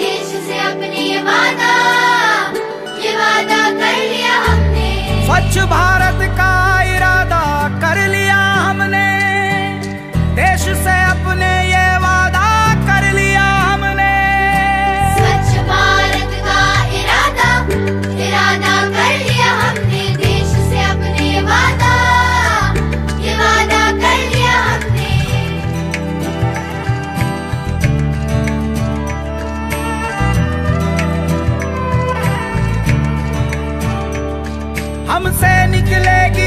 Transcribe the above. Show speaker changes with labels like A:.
A: देश से अपने वादा ये वादा कर लिया हमने।
B: स्वच्छ भारत हम से निकलेगी